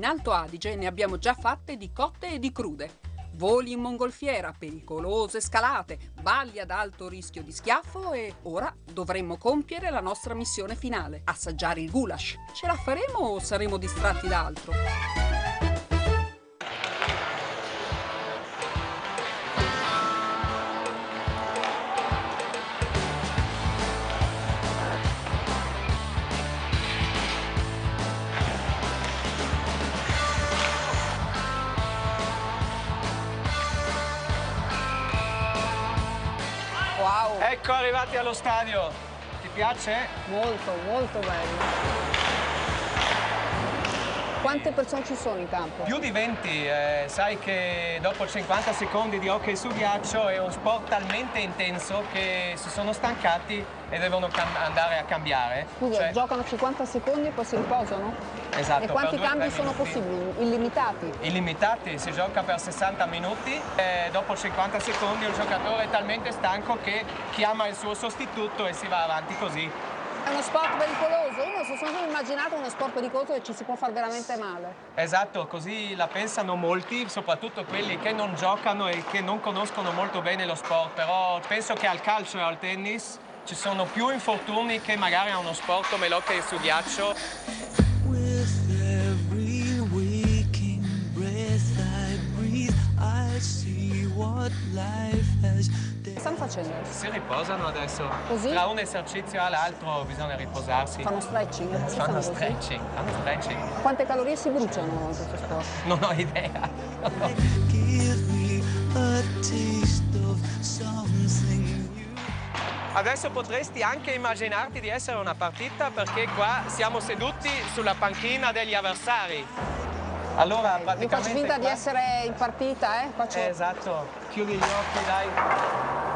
in Alto Adige ne abbiamo già fatte di cotte e di crude. Voli in mongolfiera, pericolose scalate, balli ad alto rischio di schiaffo e ora dovremmo compiere la nostra missione finale, assaggiare il goulash. Ce la faremo o saremo distratti da altro? Ecco arrivati allo stadio. Ti piace? molto, molto bello. Quante persone ci sono in campo? Più di 20, eh, sai che dopo 50 secondi di hockey su ghiaccio è uno sport talmente intenso che si sono stancati e devono andare a cambiare. Scusa, Cioè- giocano 50 secondi e poi si riposano? Esatto, e quanti cambi sono possibili? Illimitati? Illimitati, si gioca per 60 minuti e dopo 50 secondi il giocatore è talmente stanco che chiama il suo sostituto e si va avanti così. È uno sport pericoloso? Io immaginato uno sport pericoloso che ci si può far veramente male. Esatto, così la pensano molti, soprattutto quelli che non giocano e che non conoscono molto bene lo sport, però penso che al calcio e al tennis ci sono più infortuni che magari a uno sport come l'hockey su ghiaccio. Facendo? Si riposano adesso. Così? Tra un esercizio all'altro bisogna riposarsi. Fanno stretching? Fanno così? stretching, fanno stretching. Quante calorie si bruciano in questo sport? Non ho idea. Adesso potresti anche immaginarti di essere una partita perché qua siamo seduti sulla panchina degli avversari. Allora praticamente... faccio finta di qua- essere in partita, eh? Faccio... Esatto, chiudi gli occhi, dai.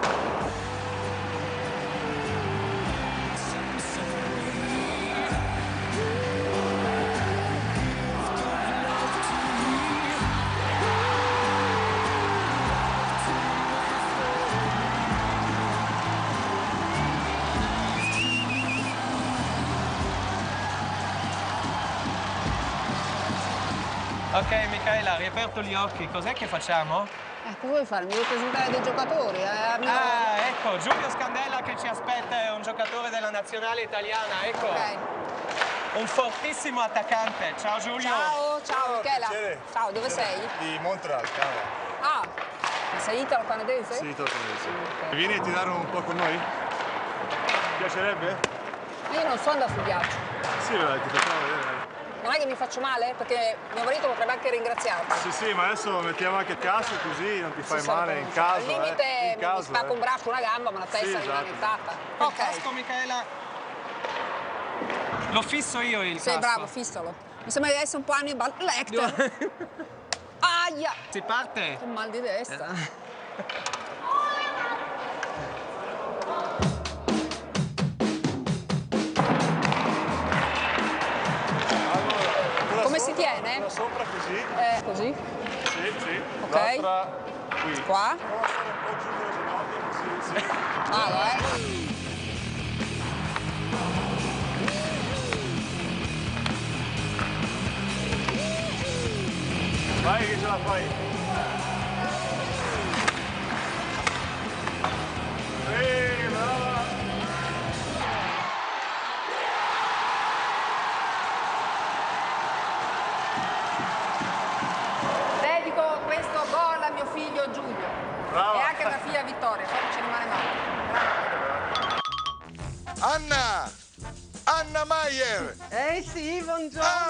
Ok Michaela, riaperto gli occhi, cos'è che facciamo? Eh, cosa vuoi fare? Mi devo presentare dei giocatori? Eh, Ah, ecco, Giulio Scandella che ci aspetta è un giocatore della nazionale italiana, ecco. Ok. Un fortissimo attaccante. Ciao Giulio. Ciao, ciao Michela. piacere. Ciao, dove sei? di Montreal, Canada. Ah, ma sei italo-canadese? Sì, totalmente. Vieni a tirare un po' con noi? Ti piacerebbe? Io non so andare sul ghiaccio. Sì, dai, ti facciamo vedere. Non è che mi faccio male? Perché mio marito potrebbe anche ringraziarmi. Sì, sì, ma adesso mettiamo anche casco così non ti fai Sì, male sì, in sì. caso. Al limite eh. In mi caso, spacco eh. un braccio, una gamba, ma la testa Sì, rimane esatto. intatta. Il Ok. casco, Michaela. Lo fisso io il Sei casco. bravo, fissalo. Mi sembra di essere un po' Hannibal Lecter. Aia! Si parte. Che mal di testa. Allora, così, sì. Vado, eh. Vai che ce la fai. Anche a mia figlia Vittoria, poi non ci rimane male. Anna! Anna Maier! Eh sì, buongiorno.